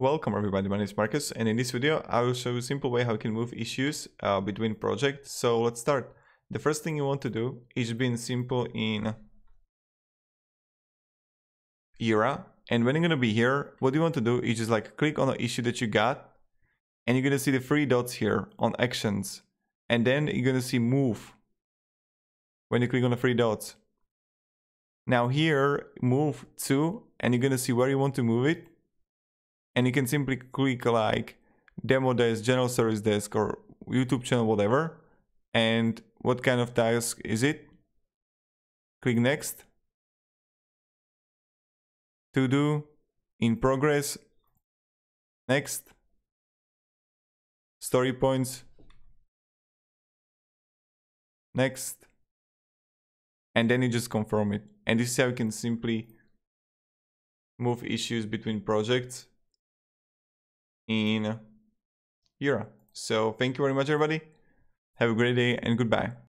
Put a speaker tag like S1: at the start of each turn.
S1: Welcome everybody, my name is Marcus and in this video I will show you a simple way how you can move issues uh, between projects. So let's start. The first thing you want to do is being simple in Jira and when you're going to be here, what you want to do is just like click on the issue that you got and you're going to see the three dots here on actions and then you're going to see move when you click on the three dots. Now here move to and you're going to see where you want to move it and you can simply click like demo desk, general service desk or YouTube channel, whatever. And what kind of task is it? Click next. To do, in progress, next, story points, next, and then you just confirm it. And this is how you can simply move issues between projects in Jira. So thank you very much, everybody. Have a great day and goodbye.